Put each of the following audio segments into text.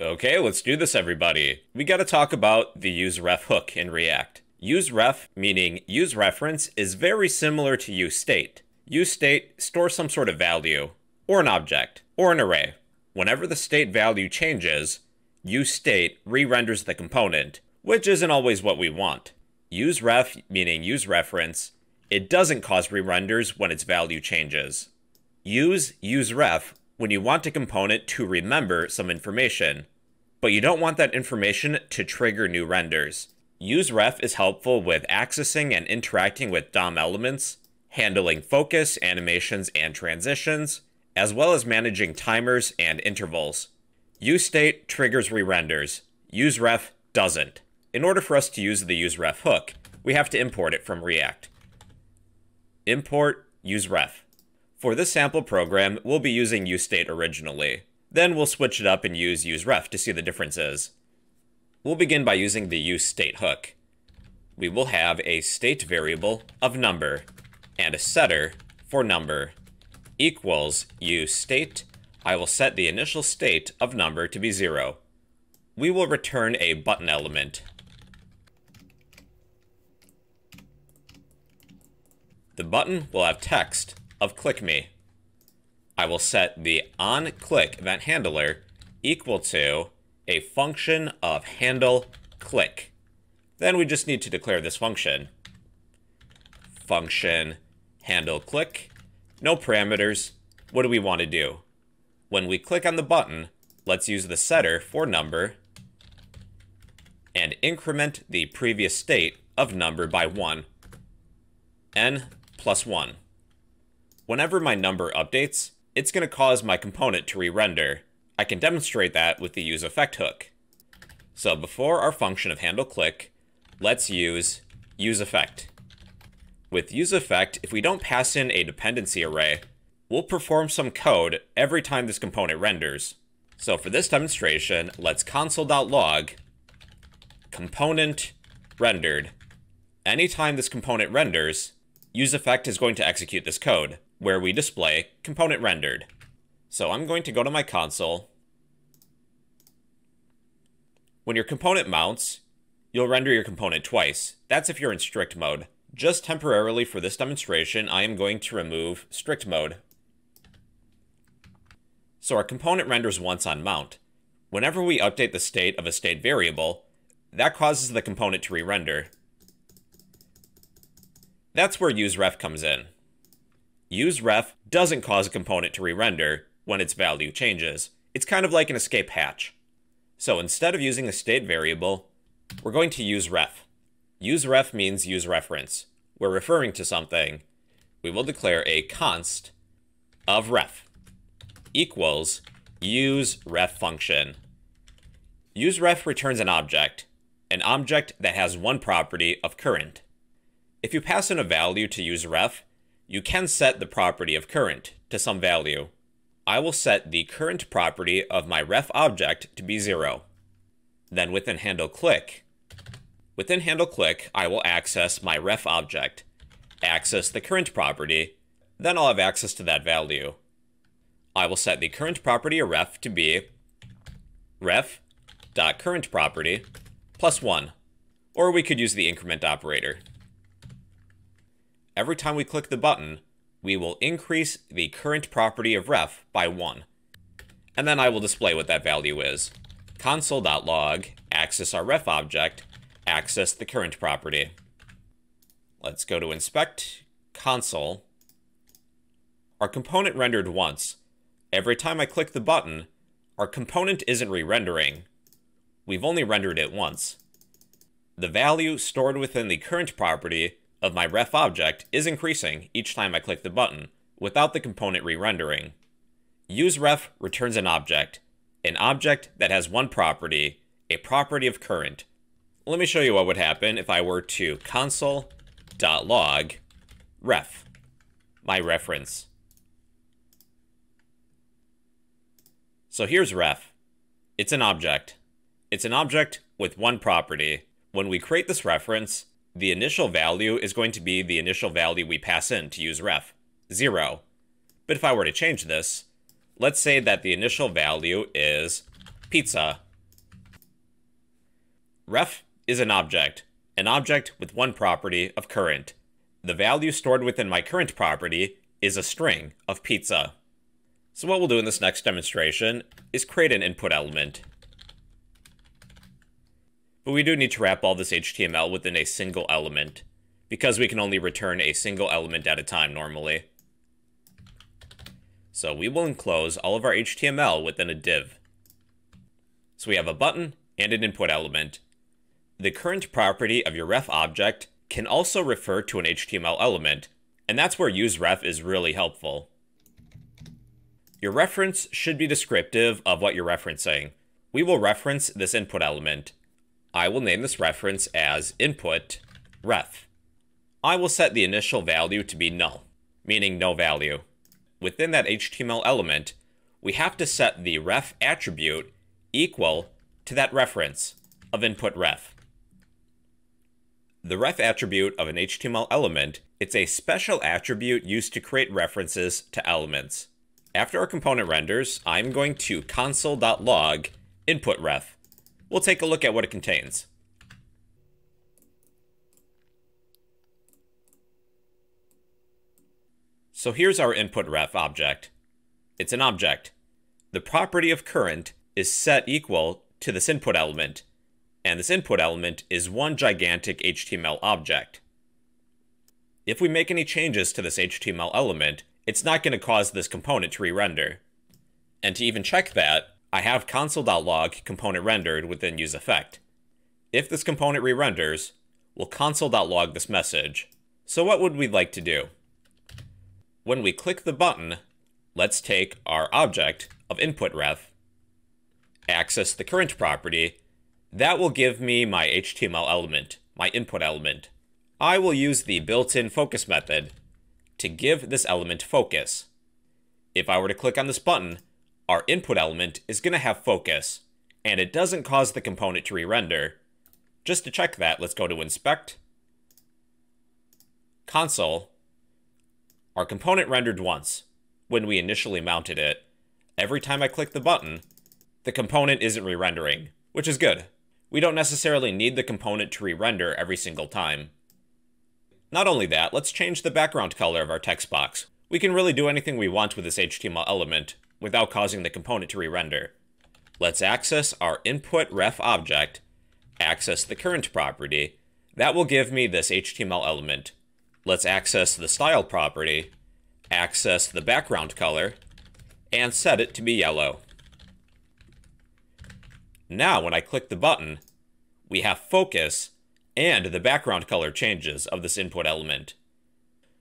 Okay, let's do this everybody. We gotta talk about the use ref hook in React. Use ref, meaning use reference, is very similar to use state. Use state stores some sort of value, or an object, or an array. Whenever the state value changes, use state re-renders the component, which isn't always what we want. Use ref, meaning use reference, it doesn't cause re-renders when its value changes. Use useRef when you want a component to remember some information, but you don't want that information to trigger new renders. UseRef is helpful with accessing and interacting with DOM elements, handling focus, animations, and transitions, as well as managing timers and intervals. UseState triggers re-renders. UseRef doesn't. In order for us to use the useRef hook, we have to import it from React. Import useRef. For this sample program, we'll be using useState originally. Then we'll switch it up and use useRef to see the differences. We'll begin by using the useState hook. We will have a state variable of number and a setter for number equals useState. I will set the initial state of number to be 0. We will return a button element The button will have text of click me. I will set the onClick event handler equal to a function of handle click. Then we just need to declare this function. Function handle click, no parameters. What do we want to do? When we click on the button, let's use the setter for number and increment the previous state of number by 1. n plus 1. Whenever my number updates, it's going to cause my component to re-render. I can demonstrate that with the useEffect hook. So before our function of handle click, let's use useEffect. With useEffect, if we don't pass in a dependency array, we'll perform some code every time this component renders. So for this demonstration, let's console.log component rendered. Anytime this component renders, useEffect is going to execute this code, where we display component rendered. So I'm going to go to my console. When your component mounts, you'll render your component twice. That's if you're in strict mode. Just temporarily for this demonstration, I am going to remove strict mode. So our component renders once on mount. Whenever we update the state of a state variable, that causes the component to re-render. That's where useRef comes in. useRef doesn't cause a component to re-render when its value changes. It's kind of like an escape hatch. So instead of using a state variable, we're going to use ref. Use ref means use reference. We're referring to something. We will declare a const of ref equals use ref function. Use ref returns an object, an object that has one property of current. If you pass in a value to useRef, you can set the property of current to some value. I will set the current property of my ref object to be 0. Then within handle click, within handle click, I will access my ref object, access the current property, then I'll have access to that value. I will set the current property of ref to be ref.currentProperty plus 1, or we could use the increment operator every time we click the button, we will increase the current property of ref by 1. And then I will display what that value is. Console.log, access our ref object, access the current property. Let's go to inspect console. Our component rendered once. Every time I click the button, our component isn't re-rendering. We've only rendered it once. The value stored within the current property of my ref object is increasing each time I click the button, without the component re-rendering. UseRef returns an object, an object that has one property, a property of current. Let me show you what would happen if I were to console.log ref, my reference. So here's ref. It's an object. It's an object with one property. When we create this reference, the initial value is going to be the initial value we pass in to use ref, 0. But if I were to change this, let's say that the initial value is pizza, Ref is an object, an object with one property of current. The value stored within my current property is a string of pizza. So what we'll do in this next demonstration is create an input element. But we do need to wrap all this HTML within a single element, because we can only return a single element at a time normally. So we will enclose all of our HTML within a div. So we have a button and an input element. The current property of your ref object can also refer to an HTML element, and that's where useRef is really helpful. Your reference should be descriptive of what you're referencing. We will reference this input element. I will name this reference as input ref. I will set the initial value to be null, meaning no value. Within that HTML element, we have to set the ref attribute equal to that reference of input ref. The ref attribute of an HTML element, it's a special attribute used to create references to elements. After our component renders, I'm going to console.log input ref we'll take a look at what it contains. So here's our input ref object. It's an object. The property of current is set equal to this input element, and this input element is one gigantic HTML object. If we make any changes to this HTML element, it's not going to cause this component to re-render. And to even check that, I have console.log component rendered within useEffect. If this component re-renders, we'll console.log this message. So what would we like to do? When we click the button, let's take our object of input ref, access the current property, that will give me my HTML element, my input element. I will use the built-in focus method to give this element focus. If I were to click on this button, our input element is going to have focus, and it doesn't cause the component to re-render. Just to check that, let's go to Inspect, Console. Our component rendered once, when we initially mounted it. Every time I click the button, the component isn't re-rendering, which is good. We don't necessarily need the component to re-render every single time. Not only that, let's change the background color of our text box. We can really do anything we want with this HTML element, without causing the component to re-render. Let's access our input ref object, access the current property. That will give me this HTML element. Let's access the style property, access the background color, and set it to be yellow. Now, when I click the button, we have focus and the background color changes of this input element.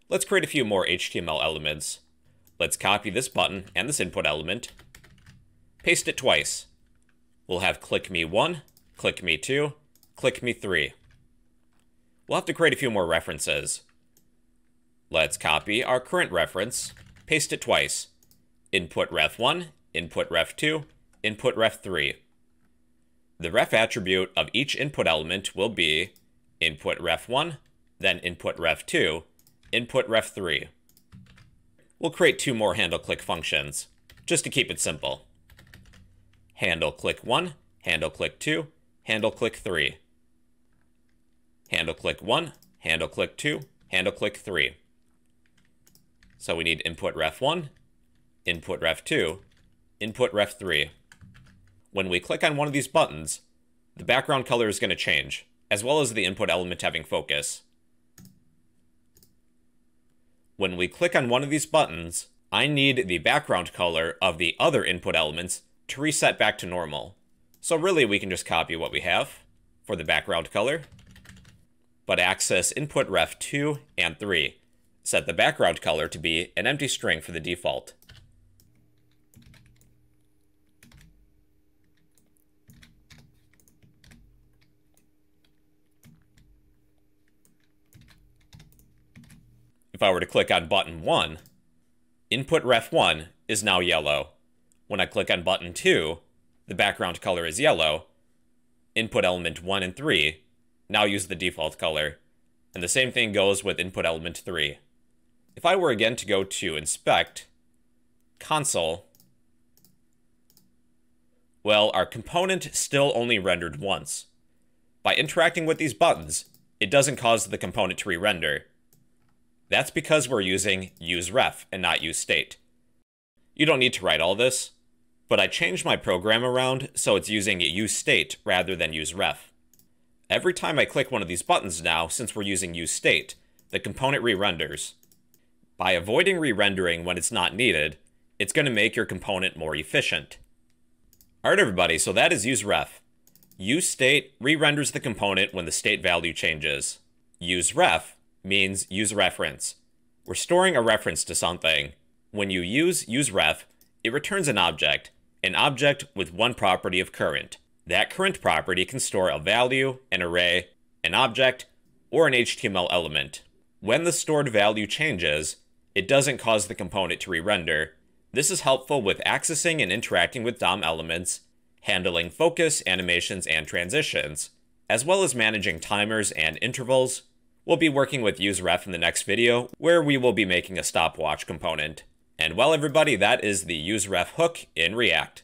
Let's create a few more HTML elements. Let's copy this button and this input element, paste it twice. We'll have click me 1, click me 2, click me 3. We'll have to create a few more references. Let's copy our current reference, paste it twice. Input ref 1, input ref 2, input ref 3. The ref attribute of each input element will be input ref 1, then input ref 2, input ref 3 we'll create two more handle click functions, just to keep it simple. Handle click 1, handle click 2, handle click 3. Handle click 1, handle click 2, handle click 3. So we need input ref 1, input ref 2, input ref 3. When we click on one of these buttons, the background color is going to change, as well as the input element having focus. When we click on one of these buttons, I need the background color of the other input elements to reset back to normal. So really we can just copy what we have for the background color, but access input ref 2 and 3. Set the background color to be an empty string for the default. If I were to click on button 1, input ref 1 is now yellow. When I click on button 2, the background color is yellow. Input element 1 and 3 now use the default color. And the same thing goes with input element 3. If I were again to go to inspect, console, well, our component still only rendered once. by interacting with these buttons, it doesn't cause the component to re-render. That's because we're using useRef and not useState. You don't need to write all this, but I changed my program around so it's using useState rather than useRef. Every time I click one of these buttons now, since we're using useState, the component re-renders. By avoiding re-rendering when it's not needed, it's going to make your component more efficient. Alright everybody, so that is useRef. UseState re-renders the component when the state value changes. UseRef means use reference. We're storing a reference to something. When you use useRef, it returns an object, an object with one property of current. That current property can store a value, an array, an object, or an HTML element. When the stored value changes, it doesn't cause the component to re-render. This is helpful with accessing and interacting with DOM elements, handling focus, animations, and transitions, as well as managing timers and intervals. We'll be working with useRef in the next video, where we will be making a stopwatch component. And well everybody, that is the useRef hook in React.